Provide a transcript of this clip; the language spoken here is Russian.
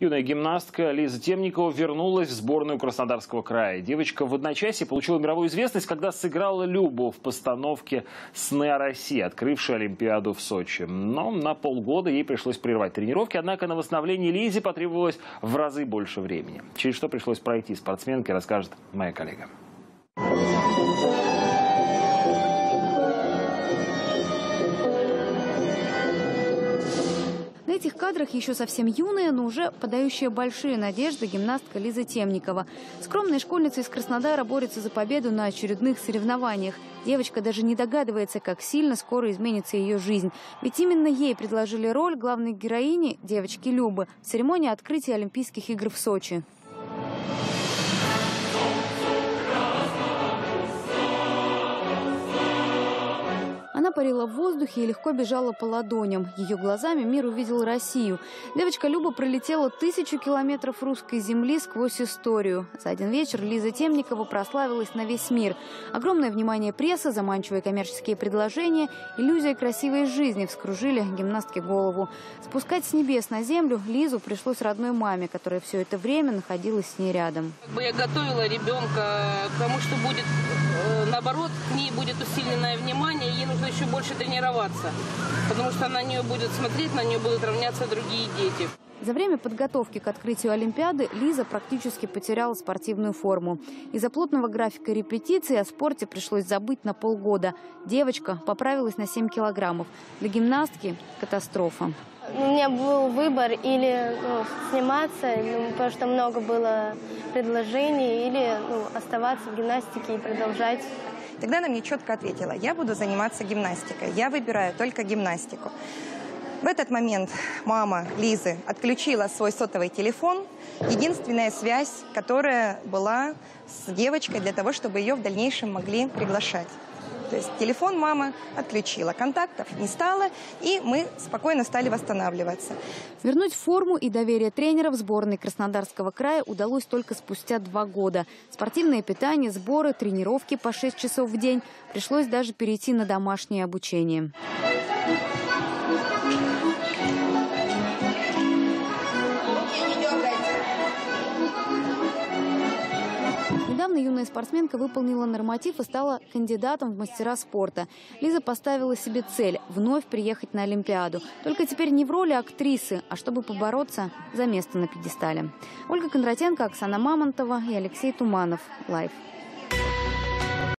Юная гимнастка Лиза Темникова вернулась в сборную Краснодарского края. Девочка в одночасье получила мировую известность, когда сыграла Любу в постановке «Сны о России», открывшей Олимпиаду в Сочи. Но на полгода ей пришлось прервать тренировки, однако на восстановление Лизе потребовалось в разы больше времени. Через что пришлось пройти спортсменке, расскажет моя коллега. Этих кадрах еще совсем юная, но уже подающая большие надежды гимнастка Лиза Темникова. Скромная школьница из Краснодара борется за победу на очередных соревнованиях. Девочка даже не догадывается, как сильно скоро изменится ее жизнь. Ведь именно ей предложили роль главной героини, девочки Любы, в церемонии открытия Олимпийских игр в Сочи. Парила в воздухе и легко бежала по ладоням. Ее глазами мир увидел Россию. Девочка Люба пролетела тысячу километров русской земли сквозь историю. За один вечер Лиза Темникова прославилась на весь мир. Огромное внимание прессы, заманчивые коммерческие предложения, иллюзия красивой жизни вскружили гимнастке голову. Спускать с небес на землю Лизу пришлось родной маме, которая все это время находилась с ней рядом. Я готовила ребенка к тому, что будет, э, наоборот, к ней будет усиленное внимание, ей нужно еще больше тренироваться, потому что на нее будет смотреть, на нее будут равняться другие дети. За время подготовки к открытию Олимпиады Лиза практически потеряла спортивную форму. Из-за плотного графика репетиций о спорте пришлось забыть на полгода. Девочка поправилась на 7 килограммов. Для гимнастки – катастрофа. У меня был выбор или ну, сниматься, ну, потому что много было предложений, или ну, оставаться в гимнастике и продолжать Тогда она мне четко ответила, я буду заниматься гимнастикой, я выбираю только гимнастику. В этот момент мама Лизы отключила свой сотовый телефон. Единственная связь, которая была с девочкой для того, чтобы ее в дальнейшем могли приглашать. То есть телефон мама отключила, контактов не стало, и мы спокойно стали восстанавливаться. Вернуть форму и доверие тренеров сборной Краснодарского края удалось только спустя два года. Спортивное питание, сборы, тренировки по 6 часов в день. Пришлось даже перейти на домашнее обучение. Недавно юная спортсменка выполнила норматив и стала кандидатом в мастера спорта. Лиза поставила себе цель – вновь приехать на Олимпиаду. Только теперь не в роли актрисы, а чтобы побороться за место на пьедестале. Ольга Кондратенко, Оксана Мамонтова и Алексей Туманов. Лайв.